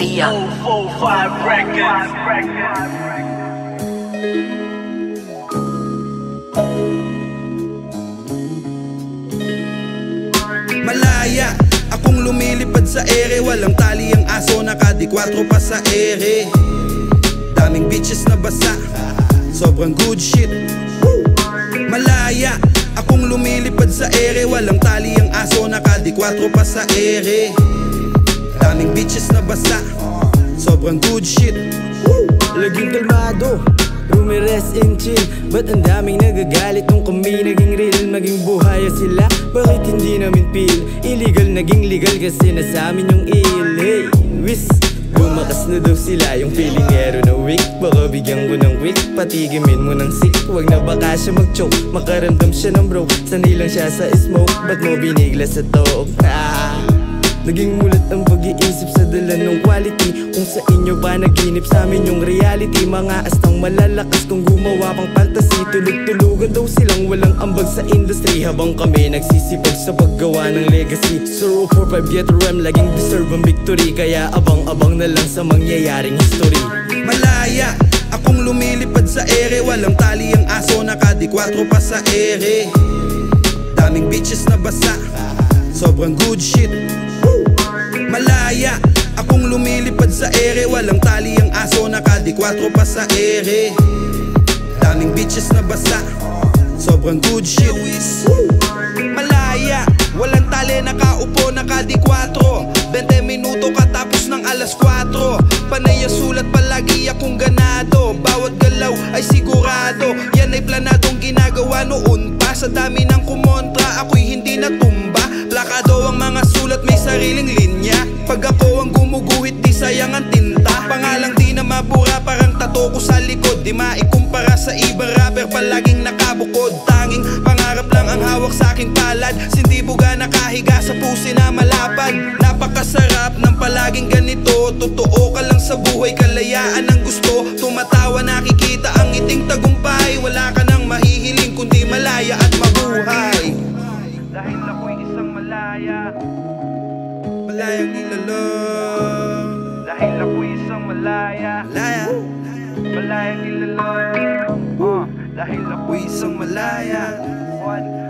045 Records. Malaya Akong lumilipad sa ere Walang tali ang aso Nakadikwatro pa sa ere Daming bitches na basa Sobrang good shit Woo! Malaya Akong lumilipad sa ere Walang tali ang aso Nakadikwatro pa sa ere Bitches na basa. Sobrang good shit. Woo! Laging kalmado Rumirest and chill. Ba't ang daming nagagalit nung kami naging real? Maging buhaya sila. Bakit hindi namin feel? Illegal naging legal kasi na sa amin yung ill Hey, wis. Lumakas na daw sila yung feelingero na weak. Baka bigyan ko ng weak. Patigimin mo ng sick. Huwag na baka siya mag-choke. Makaramdam siya ng bro Sanay lang siya sa smoke. Ba't mo binigla sa talk? Ah Naging mulat ang dala ng quality. Kung sa inyo ba naginip sa amin yung reality. Mga astang malalakas kung gumawa pang fantasy. Tulog-tulugan daw silang walang ambag sa industry. Habang kami nagsisipag sa paggawa ng legacy. 045 get rem laging deserve ang victory. Kaya abang-abang na lang sa mangyayaring history. Malaya Akong lumilipad sa ere. Walang tali ang aso Nakadikwatro pa sa ere. Daming bitches na basa. Sobrang good shit! Malaya Akong lumilipad sa ere Walang tali ang aso Nakadikwatro pa sa ere. Daming bitches na basa Sobrang good shit! Malaya Walang tali nakaupo nakadikwatro 20 minuto katapos ng alas 4 Panay ang sulat palagi akong ganado. Bawat galaw ay sigurado Yan ay planadong ginagawa. Noon pa Sa dami ng kumontra ako'y hindi natumba. Plakado ang mga sulat may sariling linya Pag ako ang gumuguhit di sayang ang tinta. Pangalang di na mabura parang tato ko sa likod. Di maikumpara sa ibang rapper palaging nakabukod. Tanging pangarap lang ang hawak sa aking palad. Sindi buga nakahiga sa pusi na malapad. Napakasarap ng palaging ganito. Totoo ka lang sa buhay kalayaan ang gusto. Tumatawa nakikita ang iting tagumpay. Wala ka nang mahihiling kundi malaya at mabuhay. Dahil ako'y isang malaya. Malayang nilalong Dahil ako'y isang malaya. Malaya Malayang nilalang. Uh, dahil ako'y Ako'y isang malaya one.